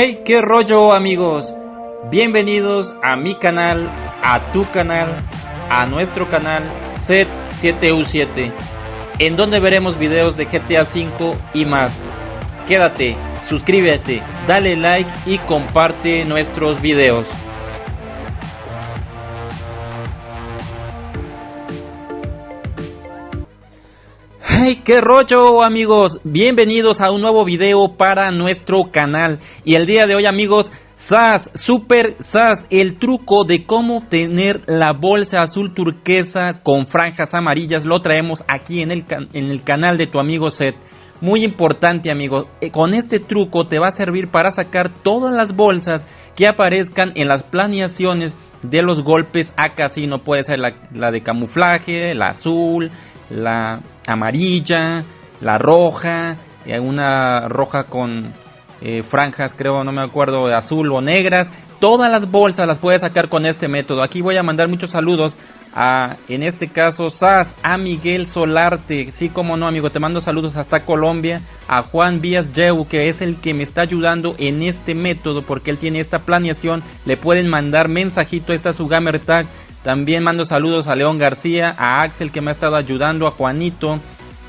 Hey, qué rollo amigos. Bienvenidos a mi canal, a tu canal, a nuestro canal Set7U7, en donde veremos videos de GTA V y más. Quédate, suscríbete, dale like y comparte nuestros videos. ¡Hey! ¡Qué rollo amigos! Bienvenidos a un nuevo video para nuestro canal. Y el día de hoy amigos, SAS, Super SAS, el truco de cómo tener la bolsa azul turquesa con franjas amarillas lo traemos aquí en el, en el canal de tu amigo Seth. Muy importante amigo, eh, con este truco te va a servir para sacar todas las bolsas que aparezcan en las planeaciones de los golpes a casino. Puede ser la, la de camuflaje, la azul, la amarilla, la roja, eh, una roja con eh, franjas, creo, no me acuerdo, de azul o negras. Todas las bolsas las puedes sacar con este método. Aquí voy a mandar muchos saludos a, en este caso, SAS, a Miguel Solarte. Sí, como no, amigo, te mando saludos hasta Colombia. A Juan Vías Yeu, que es el que me está ayudando en este método, porque él tiene esta planeación. Le pueden mandar mensajito, esta es su gamer tag también mando saludos a León García, a Axel que me ha estado ayudando, a Juanito,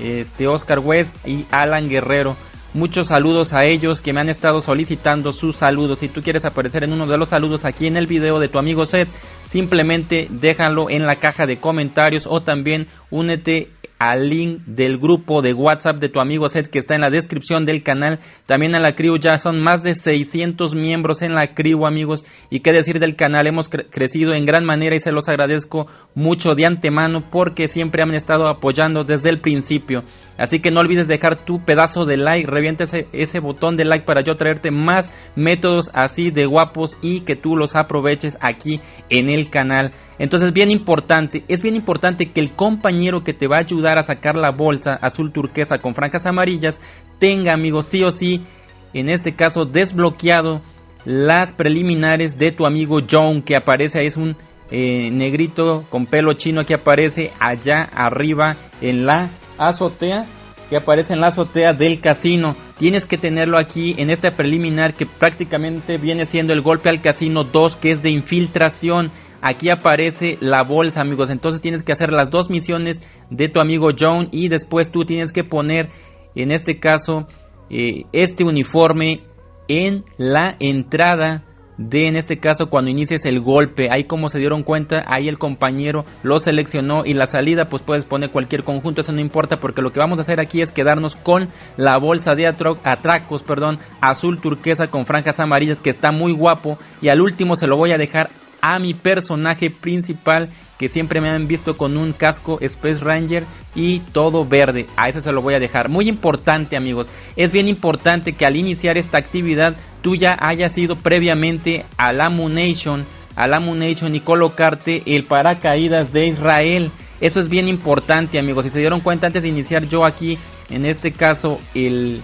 este Oscar West y Alan Guerrero. Muchos saludos a ellos que me han estado solicitando sus saludos. Si tú quieres aparecer en uno de los saludos aquí en el video de tu amigo Seth, simplemente déjalo en la caja de comentarios o también únete al link del grupo de WhatsApp de tu amigo Seth que está en la descripción del canal. También a la crew ya son más de 600 miembros en la crew amigos. Y qué decir del canal, hemos crecido en gran manera y se los agradezco mucho de antemano porque siempre han estado apoyando desde el principio. Así que no olvides dejar tu pedazo de like, reviente ese, ese botón de like para yo traerte más métodos así de guapos y que tú los aproveches aquí en el canal. Entonces, bien importante, es bien importante que el compañero que te va a ayudar a sacar la bolsa azul turquesa con franjas amarillas tenga, amigos, sí o sí, en este caso desbloqueado las preliminares de tu amigo John que aparece es un eh, negrito con pelo chino que aparece allá arriba en la azotea que aparece en la azotea del casino. Tienes que tenerlo aquí en esta preliminar que prácticamente viene siendo el golpe al casino 2 que es de infiltración. Aquí aparece la bolsa amigos. Entonces tienes que hacer las dos misiones de tu amigo John y después tú tienes que poner en este caso eh, este uniforme en la entrada de en este caso cuando inicies el golpe. Ahí como se dieron cuenta ahí el compañero lo seleccionó y la salida pues puedes poner cualquier conjunto eso no importa porque lo que vamos a hacer aquí es quedarnos con la bolsa de atracos perdón azul turquesa con franjas amarillas que está muy guapo y al último se lo voy a dejar a mi personaje principal que siempre me han visto con un casco Space Ranger y todo verde. A ese se lo voy a dejar. Muy importante amigos. Es bien importante que al iniciar esta actividad tú ya hayas ido previamente a la Munation, a la Munation y colocarte el paracaídas de Israel. Eso es bien importante amigos. Si se dieron cuenta antes de iniciar yo aquí, en este caso, el,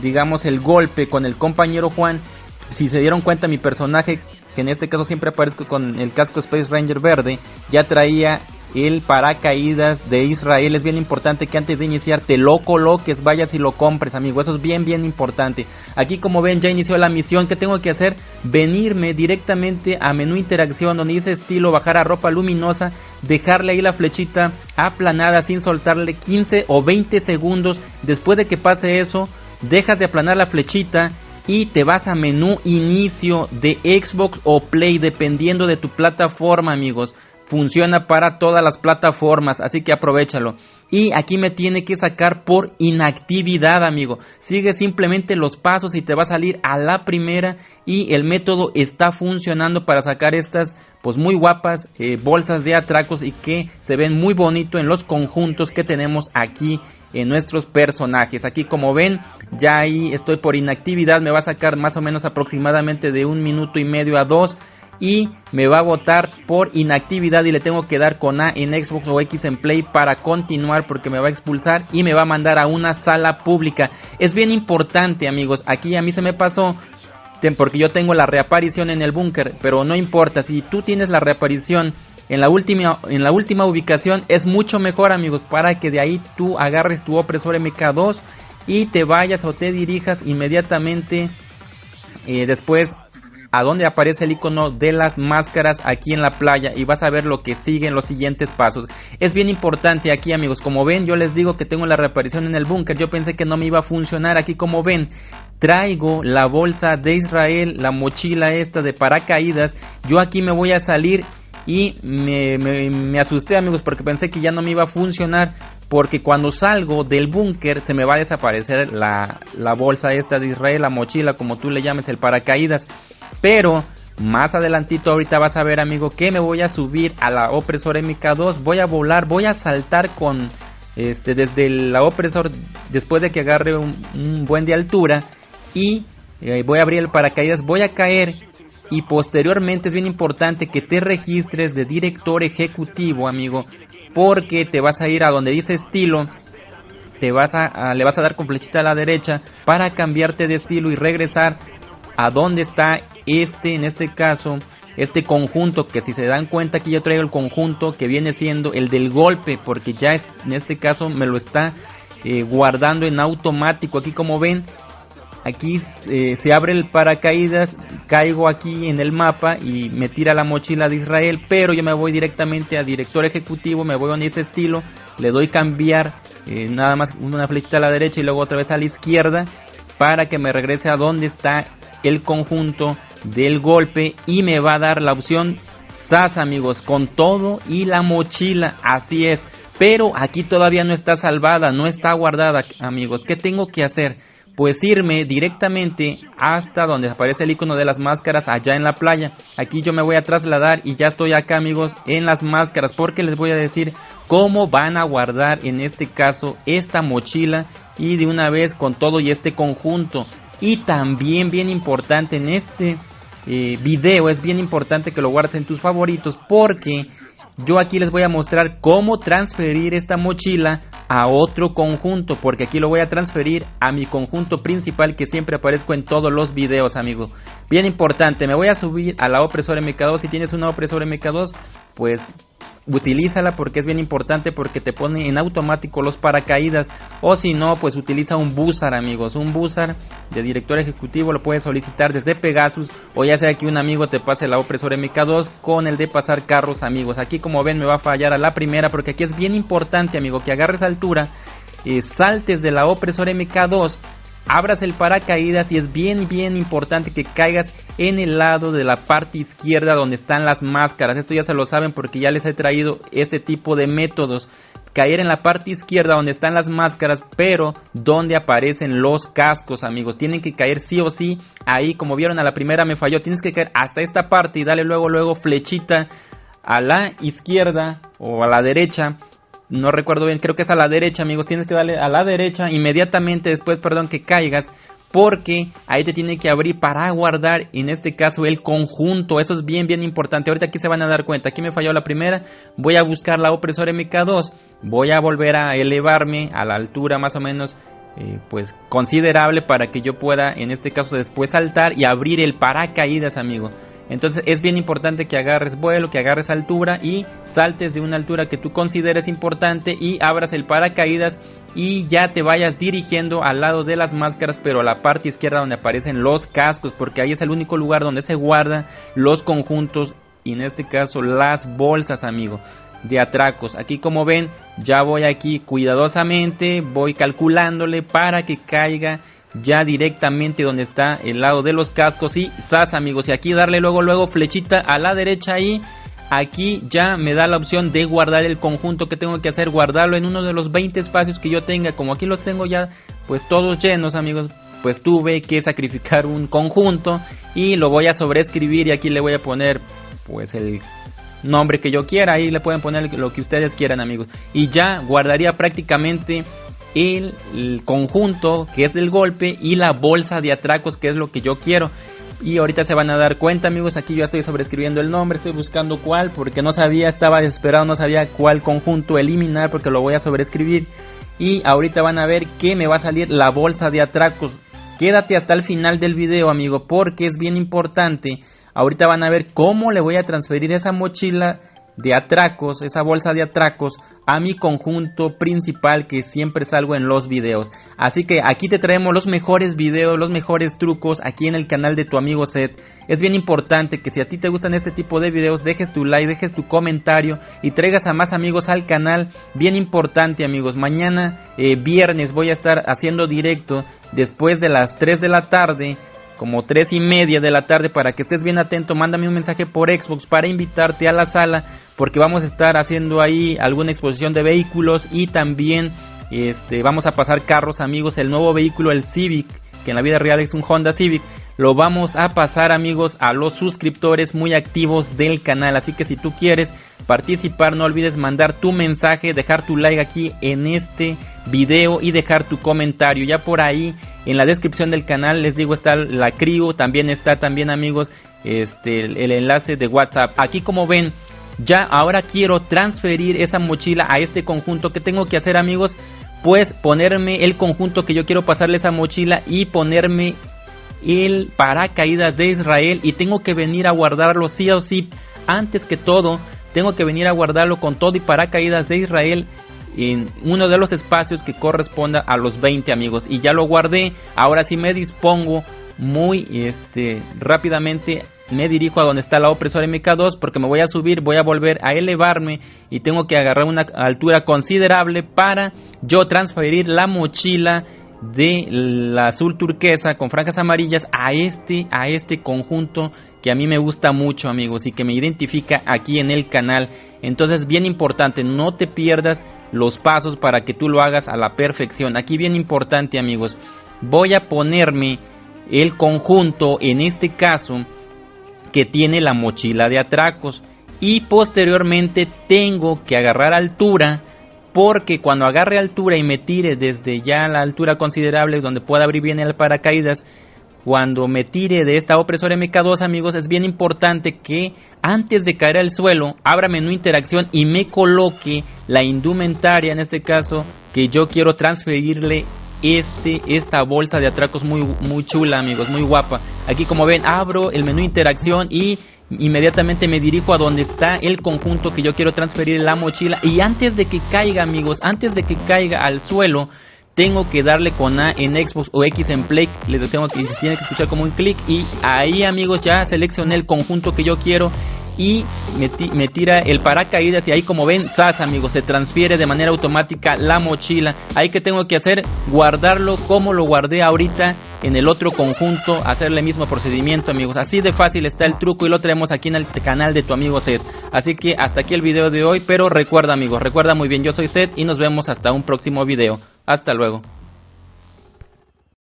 digamos el golpe con el compañero Juan. Si se dieron cuenta mi personaje que en este caso siempre aparezco con el casco Space Ranger verde, ya traía el paracaídas de Israel. Es bien importante que antes de iniciar te lo coloques, vayas y lo compres, amigo. Eso es bien, bien importante. Aquí, como ven, ya inició la misión. ¿Qué tengo que hacer? Venirme directamente a menú interacción, donde dice estilo, bajar a ropa luminosa, dejarle ahí la flechita aplanada sin soltarle 15 o 20 segundos. Después de que pase eso, dejas de aplanar la flechita y te vas a menú inicio de Xbox o Play dependiendo de tu plataforma amigos. Funciona para todas las plataformas, así que aprovechalo. Y aquí me tiene que sacar por inactividad, amigo. Sigue simplemente los pasos y te va a salir a la primera. Y el método está funcionando para sacar estas, pues muy guapas eh, bolsas de atracos y que se ven muy bonito en los conjuntos que tenemos aquí en nuestros personajes. Aquí como ven, ya ahí estoy por inactividad, me va a sacar más o menos aproximadamente de un minuto y medio a dos y me va a votar por inactividad y le tengo que dar con A en Xbox o X en Play para continuar porque me va a expulsar y me va a mandar a una sala pública. Es bien importante amigos, aquí a mí se me pasó porque yo tengo la reaparición en el búnker, pero no importa, si tú tienes la reaparición en la última, en la última ubicación es mucho mejor amigos para que de ahí tú agarres tu opresor MK2 y te vayas o te dirijas inmediatamente eh, después a donde aparece el icono de las máscaras aquí en la playa y vas a ver lo que sigue en los siguientes pasos. Es bien importante aquí amigos, como ven yo les digo que tengo la reaparición en el búnker, yo pensé que no me iba a funcionar aquí como ven. Traigo la bolsa de Israel, la mochila esta de paracaídas. Yo aquí me voy a salir y me, asusté amigos porque pensé que ya no me iba a funcionar porque cuando salgo del búnker se me va a desaparecer la, la, bolsa esta de Israel, la mochila como tú le llames, el paracaídas. Pero más adelantito ahorita vas a ver amigo que me voy a subir a la opresora MK2, voy a volar, voy a saltar con este desde la opresor después de que agarre un, buen de altura y eh, voy a abrir el paracaídas, voy a caer y posteriormente es bien importante que te registres de director ejecutivo amigo porque te vas a ir a donde dice estilo te vas a, le vas a dar con flechita a la derecha para cambiarte de estilo y regresar a donde está este, en este caso, este conjunto, que si se dan cuenta que yo traigo el conjunto que viene siendo el del golpe, porque ya es, en este caso me lo está eh, guardando en automático. Aquí como ven, aquí eh, se abre el paracaídas, caigo aquí en el mapa y me tira la mochila de Israel, pero yo me voy directamente a director ejecutivo, me voy en ese estilo, le doy cambiar, eh, nada más una flechita a la derecha y luego otra vez a la izquierda para que me regrese a donde está el conjunto del golpe y me va a dar la opción SAS amigos con todo y la mochila así es pero aquí todavía no está salvada no está guardada amigos ¿qué tengo que hacer? pues irme directamente hasta donde aparece el icono de las máscaras allá en la playa. Aquí yo me voy a trasladar y ya estoy acá amigos en las máscaras porque les voy a decir cómo van a guardar en este caso esta mochila y de una vez con todo y este conjunto. Y también bien importante en este eh, video es bien importante que lo guardes en tus favoritos porque yo aquí les voy a mostrar cómo transferir esta mochila a otro conjunto porque aquí lo voy a transferir a mi conjunto principal que siempre aparezco en todos los videos amigo. Bien importante me voy a subir a la opresora mk2 si tienes una opresora mk2 pues utilízala porque es bien importante porque te pone en automático los paracaídas. O si no pues utiliza un Buzzar amigos. Un Buzzar de director ejecutivo lo puedes solicitar desde Pegasus o ya sea que un amigo te pase la opresora MK2 con el de pasar carros amigos. Aquí como ven me va a fallar a la primera porque aquí es bien importante amigo que agarres altura eh, saltes de la opresora MK2 abras el paracaídas y es bien bien importante que caigas en el lado de la parte izquierda donde están las máscaras. Esto ya se lo saben porque ya les he traído este tipo de métodos. Caer en la parte izquierda donde están las máscaras, pero donde aparecen los cascos, amigos. Tienen que caer sí o sí. Ahí, como vieron, a la primera me falló. Tienes que caer hasta esta parte y darle luego, luego flechita a la izquierda o a la derecha no recuerdo bien, creo que es a la derecha, amigos. Tienes que darle a la derecha inmediatamente después, perdón, que caigas. Porque ahí te tiene que abrir para guardar, en este caso, el conjunto. Eso es bien, bien importante. Ahorita aquí se van a dar cuenta. Aquí me falló la primera. Voy a buscar la opresora MK2. Voy a volver a elevarme a la altura más o menos eh, pues considerable para que yo pueda en este caso después saltar y abrir el paracaídas amigo entonces es bien importante que agarres vuelo, que agarres altura y saltes de una altura que tú consideres importante y abras el paracaídas y ya te vayas dirigiendo al lado de las máscaras, pero a la parte izquierda donde aparecen los cascos, porque ahí es el único lugar donde se guardan los conjuntos y en este caso las bolsas, amigo, de atracos. Aquí como ven, ya voy aquí cuidadosamente, voy calculándole para que caiga ya directamente donde está el lado de los cascos. Y SAS amigos y aquí darle luego luego flechita a la derecha y aquí ya me da la opción de guardar el conjunto que tengo que hacer guardarlo en uno de los 20 espacios que yo tenga. Como aquí los tengo ya pues todos llenos amigos pues tuve que sacrificar un conjunto y lo voy a sobreescribir y aquí le voy a poner pues el nombre que yo quiera. Ahí le pueden poner lo que ustedes quieran amigos. Y ya guardaría prácticamente el, conjunto que es del golpe y la bolsa de atracos que es lo que yo quiero. Y ahorita se van a dar cuenta amigos, aquí yo estoy sobreescribiendo el nombre, estoy buscando cuál porque no sabía, estaba desesperado, no sabía cuál conjunto eliminar porque lo voy a sobreescribir. Y ahorita van a ver que me va a salir la bolsa de atracos. Quédate hasta el final del video amigo porque es bien importante. Ahorita van a ver cómo le voy a transferir esa mochila de atracos, esa bolsa de atracos a mi conjunto principal que siempre salgo en los videos. Así que aquí te traemos los mejores videos, los mejores trucos aquí en el canal de tu amigo Seth. Es bien importante que si a ti te gustan este tipo de videos dejes tu like, dejes tu comentario y traigas a más amigos al canal. Bien importante amigos, mañana eh, viernes voy a estar haciendo directo después de las 3 de la tarde como 3 y media de la tarde para que estés bien atento. Mándame un mensaje por Xbox para invitarte a la sala porque vamos a estar haciendo ahí alguna exposición de vehículos y también este, vamos a pasar carros amigos, el nuevo vehículo, el Civic, que en la vida real es un Honda Civic, lo vamos a pasar amigos a los suscriptores muy activos del canal, así que si tú quieres participar no olvides mandar tu mensaje, dejar tu like aquí en este video y dejar tu comentario, ya por ahí en la descripción del canal les digo está la CRIO, también está también amigos este, el enlace de WhatsApp, aquí como ven ya ahora quiero transferir esa mochila a este conjunto. que tengo que hacer amigos? Pues ponerme el conjunto que yo quiero pasarle esa mochila y ponerme el paracaídas de Israel y tengo que venir a guardarlo sí o sí. Antes que todo, tengo que venir a guardarlo con todo y paracaídas de Israel en uno de los espacios que corresponda a los 20 amigos. Y ya lo guardé. Ahora sí me dispongo muy este, rápidamente me dirijo a donde está la opresora MK2 porque me voy a subir, voy a volver a elevarme y tengo que agarrar una altura considerable para yo transferir la mochila de la azul turquesa con franjas amarillas a este a este conjunto que a mí me gusta mucho amigos y que me identifica aquí en el canal. Entonces bien importante no te pierdas los pasos para que tú lo hagas a la perfección. Aquí bien importante amigos voy a ponerme el conjunto en este caso que tiene la mochila de atracos y posteriormente tengo que agarrar altura porque cuando agarre altura y me tire desde ya la altura considerable donde pueda abrir bien el paracaídas cuando me tire de esta opresora MK2 amigos es bien importante que antes de caer al suelo abra menú interacción y me coloque la indumentaria en este caso que yo quiero transferirle este, esta bolsa de atracos muy, muy chula, amigos, muy guapa. Aquí como ven, abro el menú interacción y inmediatamente me dirijo a donde está el conjunto que yo quiero transferir la mochila. Y antes de que caiga, amigos, antes de que caiga al suelo, tengo que darle con A en Xbox o X en Play, le tengo que, tiene que escuchar como un clic y ahí amigos ya seleccioné el conjunto que yo quiero y me, tira el paracaídas y ahí como ven, SAS amigos, se transfiere de manera automática la mochila. Ahí que tengo que hacer, guardarlo como lo guardé ahorita en el otro conjunto, hacerle el mismo procedimiento amigos. Así de fácil está el truco y lo tenemos aquí en el canal de tu amigo Seth. Así que hasta aquí el video de hoy, pero recuerda amigos, recuerda muy bien, yo soy Seth y nos vemos hasta un próximo video. Hasta luego.